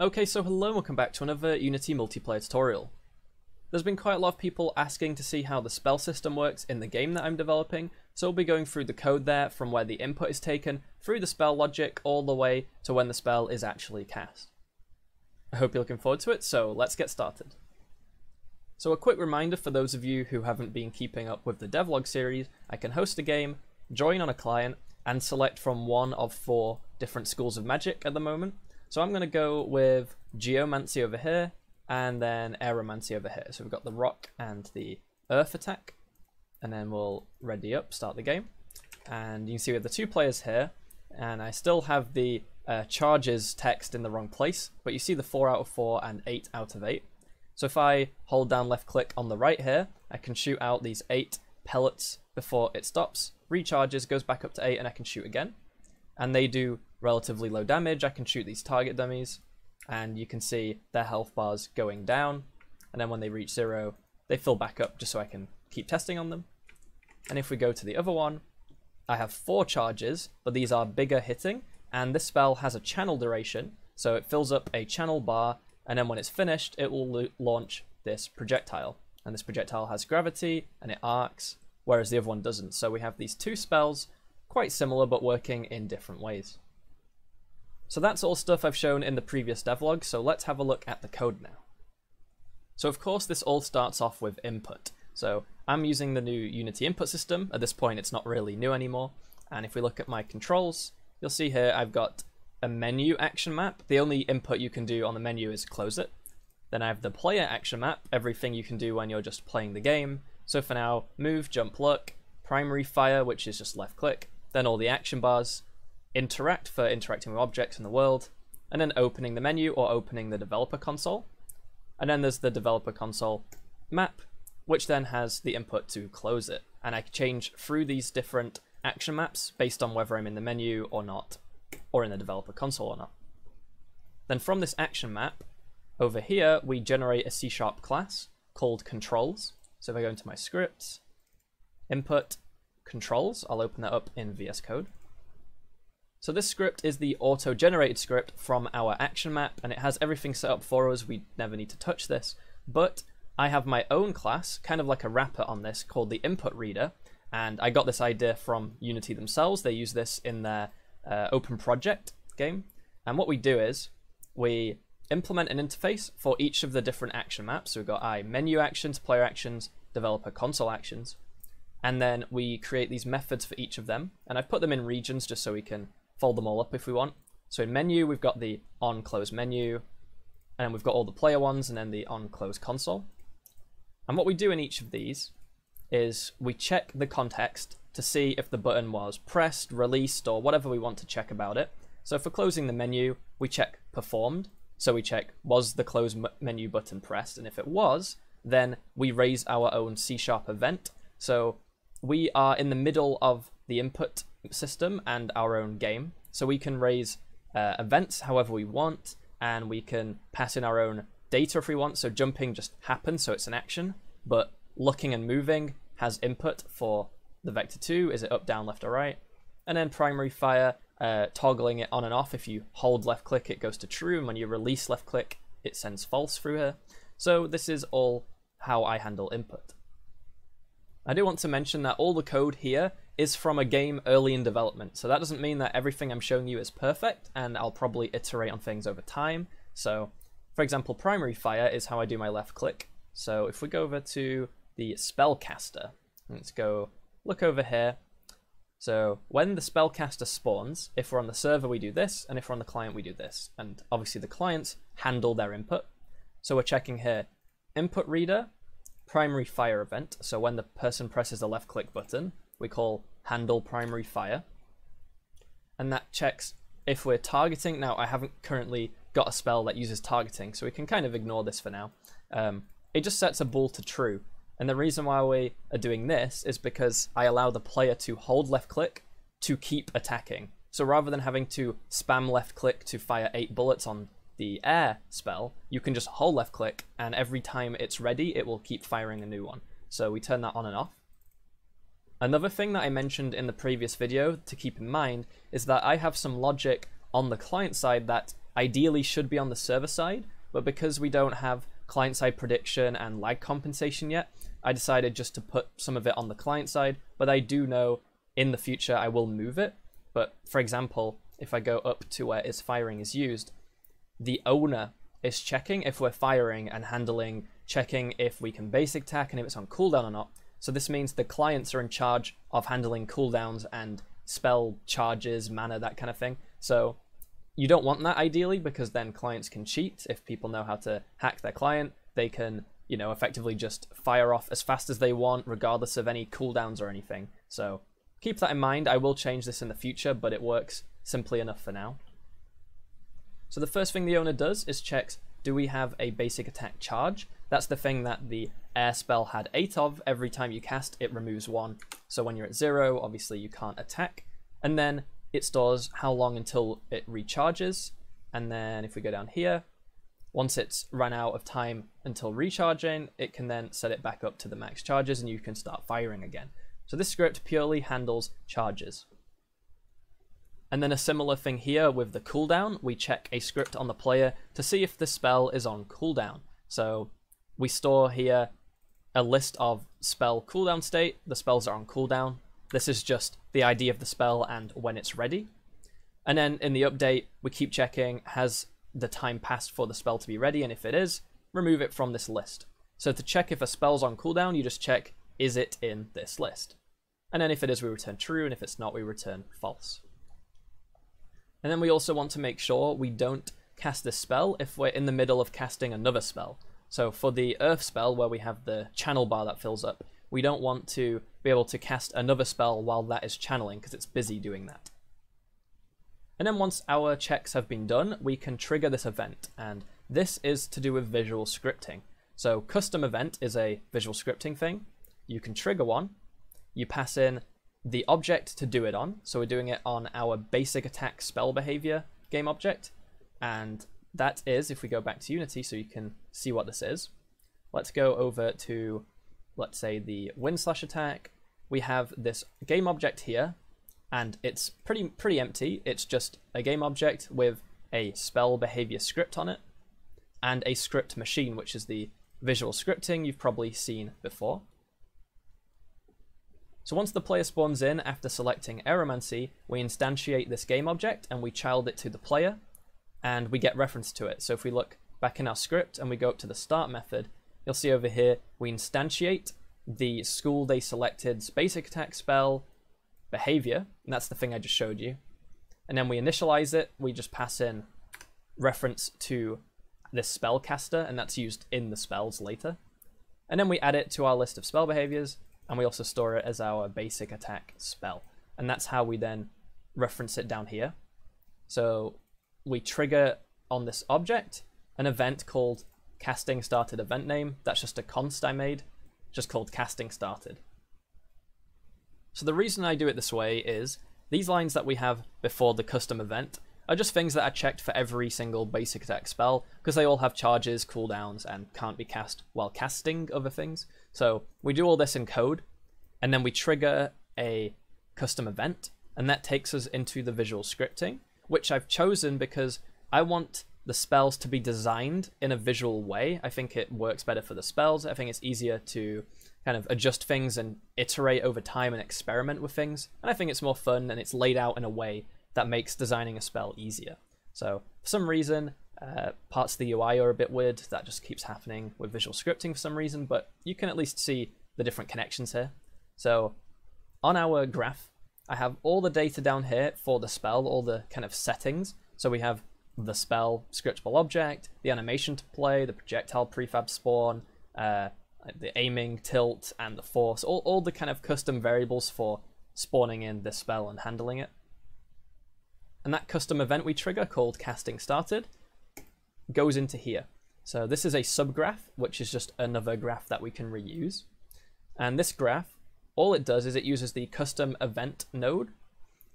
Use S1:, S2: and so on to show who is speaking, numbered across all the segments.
S1: Okay, so hello and welcome back to another Unity multiplayer tutorial. There's been quite a lot of people asking to see how the spell system works in the game that I'm developing, so we'll be going through the code there from where the input is taken, through the spell logic, all the way to when the spell is actually cast. I hope you're looking forward to it, so let's get started. So a quick reminder for those of you who haven't been keeping up with the devlog series, I can host a game, join on a client, and select from one of four different schools of magic at the moment. So I'm going to go with Geomancy over here and then Aeromancy over here. So we've got the rock and the earth attack. And then we'll ready up, start the game. And you can see we have the two players here. And I still have the uh, charges text in the wrong place. But you see the 4 out of 4 and 8 out of 8. So if I hold down left click on the right here, I can shoot out these 8 pellets before it stops. Recharges, goes back up to 8 and I can shoot again. And they do relatively low damage. I can shoot these target dummies, and you can see their health bars going down. And then when they reach zero, they fill back up just so I can keep testing on them. And if we go to the other one, I have four charges, but these are bigger hitting, and this spell has a channel duration, so it fills up a channel bar, and then when it's finished, it will launch this projectile. And this projectile has gravity, and it arcs, whereas the other one doesn't. So we have these two spells, quite similar, but working in different ways. So that's all stuff I've shown in the previous devlog, so let's have a look at the code now. So of course this all starts off with input. So I'm using the new Unity input system. At this point it's not really new anymore. And if we look at my controls, you'll see here I've got a menu action map. The only input you can do on the menu is close it. Then I have the player action map, everything you can do when you're just playing the game. So for now, move, jump, look, primary fire, which is just left click, then all the action bars, interact for interacting with objects in the world, and then opening the menu or opening the developer console. And then there's the developer console map, which then has the input to close it. And I can change through these different action maps based on whether I'm in the menu or not, or in the developer console or not. Then from this action map, over here, we generate a C-sharp class called controls. So if I go into my scripts, input controls, I'll open that up in VS Code. So this script is the auto-generated script from our action map, and it has everything set up for us. We never need to touch this. But I have my own class, kind of like a wrapper on this, called the input reader. And I got this idea from Unity themselves. They use this in their uh, open project game. And what we do is we implement an interface for each of the different action maps. So we've got I menu actions, player actions, developer console actions. And then we create these methods for each of them. And I've put them in regions just so we can fold them all up if we want. So in menu, we've got the on close menu, and we've got all the player ones, and then the on close console. And what we do in each of these is we check the context to see if the button was pressed, released, or whatever we want to check about it. So for closing the menu, we check performed. So we check was the close menu button pressed, and if it was, then we raise our own C-sharp event. So we are in the middle of the input system and our own game. So we can raise uh, events however we want, and we can pass in our own data if we want. So jumping just happens, so it's an action, but looking and moving has input for the vector 2. Is it up, down, left, or right? And then primary fire, uh, toggling it on and off. If you hold left click, it goes to true, and when you release left click, it sends false through here. So this is all how I handle input. I do want to mention that all the code here is from a game early in development. So that doesn't mean that everything I'm showing you is perfect, and I'll probably iterate on things over time. So, for example, primary fire is how I do my left click. So if we go over to the spellcaster, let's go look over here. So when the spellcaster spawns, if we're on the server, we do this, and if we're on the client, we do this. And obviously the clients handle their input. So we're checking here, input reader primary fire event. So when the person presses the left click button, we call handle primary fire. And that checks if we're targeting. Now, I haven't currently got a spell that uses targeting, so we can kind of ignore this for now. Um, it just sets a bool to true. And the reason why we are doing this is because I allow the player to hold left click to keep attacking. So rather than having to spam left click to fire eight bullets on the air spell, you can just hold left click and every time it's ready, it will keep firing a new one. So we turn that on and off. Another thing that I mentioned in the previous video to keep in mind is that I have some logic on the client side that ideally should be on the server side, but because we don't have client-side prediction and lag compensation yet, I decided just to put some of it on the client side, but I do know in the future I will move it. But for example, if I go up to where is firing is used, the owner is checking if we're firing and handling, checking if we can basic attack and if it's on cooldown or not. So this means the clients are in charge of handling cooldowns and spell charges, mana, that kind of thing. So you don't want that ideally because then clients can cheat. If people know how to hack their client, they can, you know, effectively just fire off as fast as they want, regardless of any cooldowns or anything. So keep that in mind. I will change this in the future, but it works simply enough for now. So the first thing the owner does is checks, do we have a basic attack charge? That's the thing that the air spell had 8 of. Every time you cast, it removes 1. So when you're at 0, obviously you can't attack. And then it stores how long until it recharges. And then if we go down here, once it's run out of time until recharging, it can then set it back up to the max charges and you can start firing again. So this script purely handles charges. And then a similar thing here with the cooldown, we check a script on the player to see if the spell is on cooldown. So we store here a list of spell cooldown state, the spells are on cooldown. This is just the ID of the spell and when it's ready. And then in the update, we keep checking, has the time passed for the spell to be ready? And if it is, remove it from this list. So to check if a spell's on cooldown, you just check, is it in this list? And then if it is, we return true, and if it's not, we return false. And then we also want to make sure we don't cast this spell if we're in the middle of casting another spell. So for the Earth spell, where we have the channel bar that fills up, we don't want to be able to cast another spell while that is channeling, because it's busy doing that. And then once our checks have been done, we can trigger this event, and this is to do with visual scripting. So custom event is a visual scripting thing. You can trigger one, you pass in the object to do it on. So we're doing it on our basic attack spell behavior game object. And that is, if we go back to Unity so you can see what this is, let's go over to, let's say, the wind slash attack. We have this game object here, and it's pretty pretty empty. It's just a game object with a spell behavior script on it, and a script machine, which is the visual scripting you've probably seen before. So once the player spawns in after selecting Aeromancy, we instantiate this game object and we child it to the player, and we get reference to it. So if we look back in our script and we go up to the start method, you'll see over here we instantiate the school they selected's basic attack spell behavior, and that's the thing I just showed you. And then we initialize it, we just pass in reference to this spellcaster, and that's used in the spells later. And then we add it to our list of spell behaviors, and we also store it as our basic attack spell. And that's how we then reference it down here. So we trigger on this object an event called casting started event name. That's just a const I made, just called casting started. So the reason I do it this way is these lines that we have before the custom event are just things that are checked for every single basic attack spell because they all have charges, cooldowns, and can't be cast while casting other things. So we do all this in code, and then we trigger a custom event, and that takes us into the visual scripting, which I've chosen because I want the spells to be designed in a visual way. I think it works better for the spells. I think it's easier to kind of adjust things and iterate over time and experiment with things. And I think it's more fun and it's laid out in a way that makes designing a spell easier. So for some reason, uh, parts of the UI are a bit weird. That just keeps happening with visual scripting for some reason, but you can at least see the different connections here. So on our graph, I have all the data down here for the spell, all the kind of settings. So we have the spell scriptable object, the animation to play, the projectile prefab spawn, uh, the aiming, tilt, and the force, all, all the kind of custom variables for spawning in the spell and handling it. And that custom event we trigger called casting started goes into here. So this is a subgraph, which is just another graph that we can reuse. And this graph, all it does is it uses the custom event node,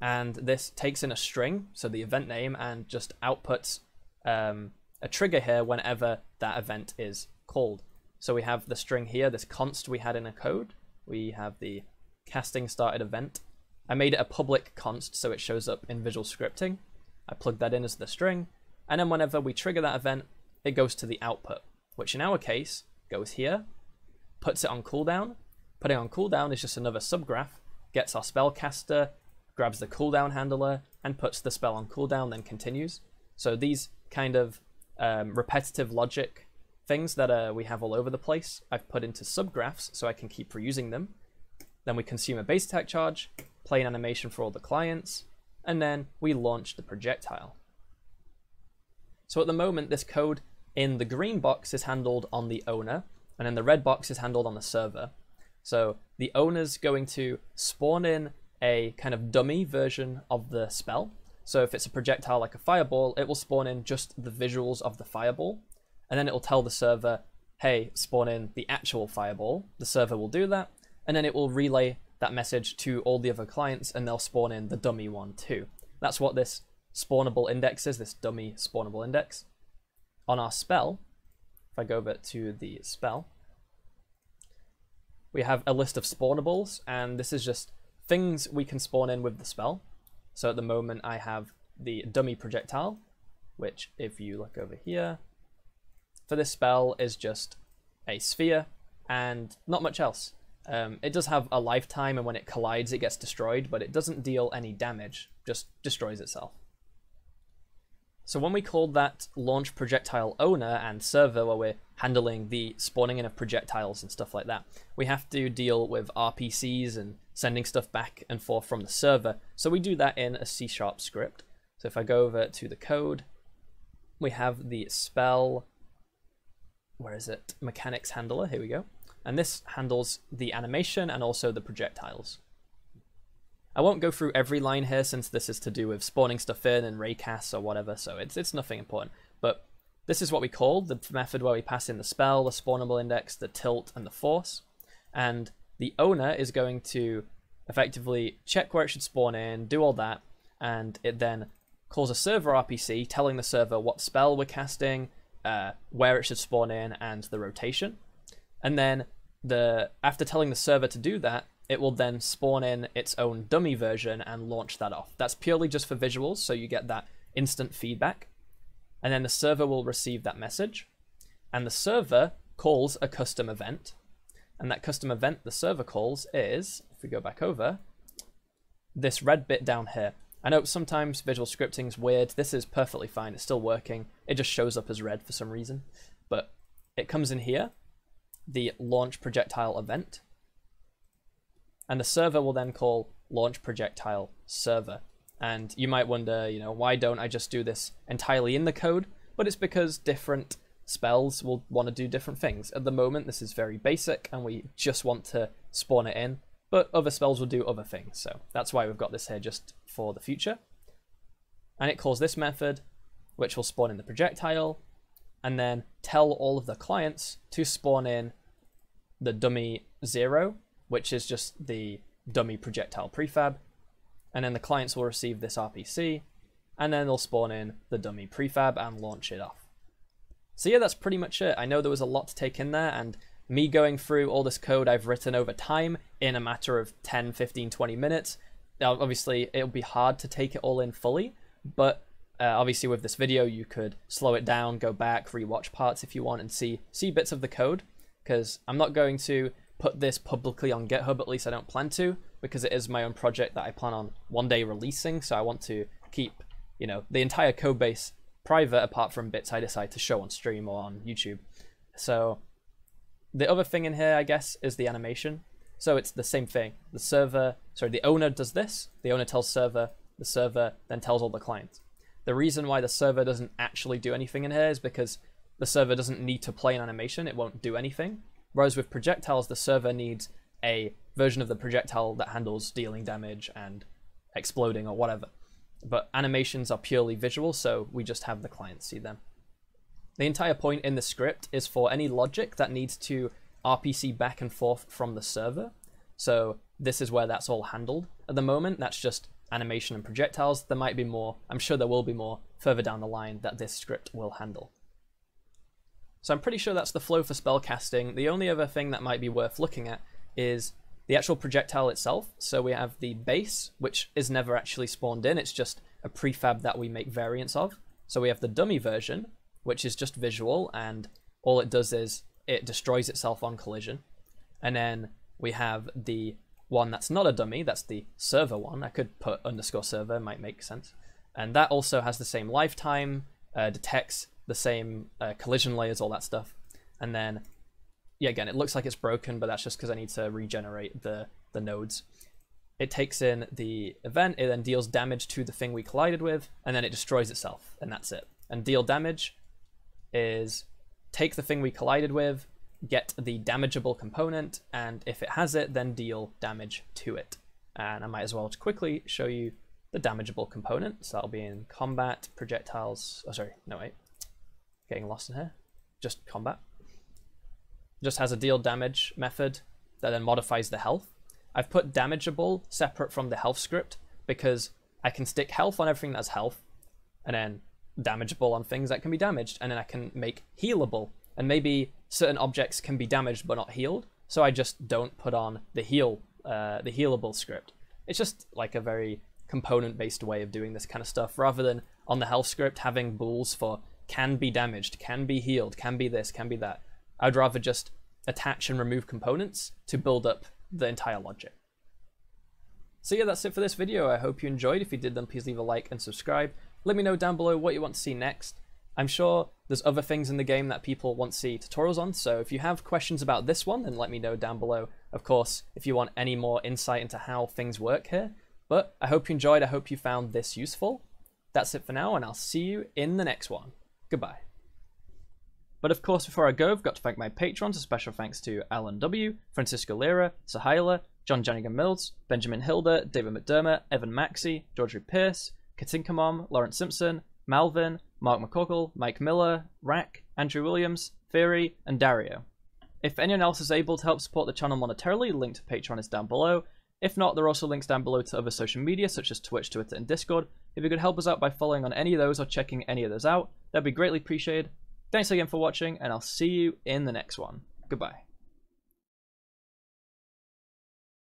S1: and this takes in a string, so the event name, and just outputs um, a trigger here whenever that event is called. So we have the string here, this const we had in a code. We have the casting started event, I made it a public const so it shows up in visual scripting. I plug that in as the string, And then whenever we trigger that event, it goes to the output, which in our case goes here, puts it on cooldown. Putting on cooldown is just another subgraph, gets our spellcaster, grabs the cooldown handler, and puts the spell on cooldown, then continues. So these kind of um, repetitive logic things that uh, we have all over the place, I've put into subgraphs so I can keep reusing them. Then we consume a base attack charge, play an animation for all the clients, and then we launch the projectile. So at the moment, this code in the green box is handled on the owner, and in the red box is handled on the server. So the owner's going to spawn in a kind of dummy version of the spell. So if it's a projectile like a fireball, it will spawn in just the visuals of the fireball, and then it will tell the server, hey, spawn in the actual fireball. The server will do that, and then it will relay that message to all the other clients, and they'll spawn in the dummy one too. That's what this spawnable index is, this dummy spawnable index. On our spell, if I go over to the spell, we have a list of spawnables, and this is just things we can spawn in with the spell. So at the moment I have the dummy projectile, which if you look over here, for this spell is just a sphere and not much else. Um, it does have a lifetime and when it collides it gets destroyed, but it doesn't deal any damage, just destroys itself. So when we called that launch projectile owner and server where we're handling the spawning in of projectiles and stuff like that, we have to deal with RPCs and sending stuff back and forth from the server. So we do that in a C sharp script. So if I go over to the code, we have the spell, where is it? Mechanics handler, here we go. And this handles the animation and also the projectiles. I won't go through every line here since this is to do with spawning stuff in and raycasts or whatever, so it's it's nothing important. But this is what we call the method where we pass in the spell, the spawnable index, the tilt, and the force. And the owner is going to effectively check where it should spawn in, do all that, and it then calls a server RPC telling the server what spell we're casting, uh, where it should spawn in, and the rotation. And then the after telling the server to do that, it will then spawn in its own dummy version and launch that off. That's purely just for visuals, so you get that instant feedback. And then the server will receive that message. And the server calls a custom event. And that custom event the server calls is, if we go back over, this red bit down here. I know sometimes visual scripting is weird. This is perfectly fine. It's still working. It just shows up as red for some reason. But it comes in here, the launch projectile event and the server will then call launch projectile server. And you might wonder, you know, why don't I just do this entirely in the code? But it's because different spells will want to do different things. At the moment, this is very basic, and we just want to spawn it in, but other spells will do other things. So that's why we've got this here just for the future. And it calls this method, which will spawn in the projectile, and then tell all of the clients to spawn in the dummy zero, which is just the dummy projectile prefab. And then the clients will receive this RPC, and then they'll spawn in the dummy prefab and launch it off. So yeah, that's pretty much it. I know there was a lot to take in there, and me going through all this code I've written over time in a matter of 10, 15, 20 minutes, now obviously it'll be hard to take it all in fully, but uh, obviously with this video you could slow it down, go back, rewatch parts if you want, and see see bits of the code, because I'm not going to put this publicly on GitHub, at least I don't plan to, because it is my own project that I plan on one day releasing, so I want to keep, you know, the entire code base private apart from bits I decide to show on stream or on YouTube. So the other thing in here, I guess, is the animation. So it's the same thing. The server, sorry, the owner does this, the owner tells server, the server then tells all the clients. The reason why the server doesn't actually do anything in here is because the server doesn't need to play an animation, it won't do anything. Whereas with projectiles, the server needs a version of the projectile that handles dealing damage and exploding or whatever. But animations are purely visual, so we just have the client see them. The entire point in the script is for any logic that needs to RPC back and forth from the server. So this is where that's all handled. At the moment, that's just animation and projectiles. There might be more, I'm sure there will be more further down the line that this script will handle. So I'm pretty sure that's the flow for spellcasting. The only other thing that might be worth looking at is the actual projectile itself. So we have the base, which is never actually spawned in. It's just a prefab that we make variants of. So we have the dummy version, which is just visual, and all it does is it destroys itself on collision. And then we have the one that's not a dummy, that's the server one. I could put underscore server, might make sense. And that also has the same lifetime, uh, detects the same uh, collision layers, all that stuff. And then, yeah, again, it looks like it's broken, but that's just because I need to regenerate the, the nodes. It takes in the event, it then deals damage to the thing we collided with, and then it destroys itself, and that's it. And deal damage is take the thing we collided with, get the damageable component, and if it has it, then deal damage to it. And I might as well quickly show you the damageable component. So that'll be in combat, projectiles, oh sorry, no wait, getting lost in here, just combat. Just has a deal damage method that then modifies the health. I've put damageable separate from the health script because I can stick health on everything that's health, and then damageable on things that can be damaged, and then I can make healable, and maybe certain objects can be damaged but not healed, so I just don't put on the heal, uh, the healable script. It's just like a very component-based way of doing this kind of stuff, rather than on the health script having bools for can be damaged, can be healed, can be this, can be that. I'd rather just attach and remove components to build up the entire logic. So yeah, that's it for this video. I hope you enjoyed. If you did, then please leave a like and subscribe. Let me know down below what you want to see next. I'm sure there's other things in the game that people want to see tutorials on, so if you have questions about this one, then let me know down below. Of course, if you want any more insight into how things work here. But I hope you enjoyed, I hope you found this useful. That's it for now, and I'll see you in the next one. Goodbye. But of course, before I go, I've got to thank my patrons. A special thanks to Alan W., Francisco Lira, Sahila, John Janigan Mills, Benjamin Hilder, David McDermott, Evan Maxey, George Pierce, Katinka Mom, Lawrence Simpson, Malvin, Mark McCockle, Mike Miller, Rack, Andrew Williams, Theory, and Dario. If anyone else is able to help support the channel monetarily, link to Patreon is down below. If not, there are also links down below to other social media such as Twitch, Twitter, and Discord. If you could help us out by following on any of those or checking any of those out, that'd be greatly appreciated. Thanks again for watching, and I'll see you in the next one. Goodbye.